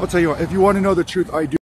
I'll tell you what, if you want to know the truth, I do.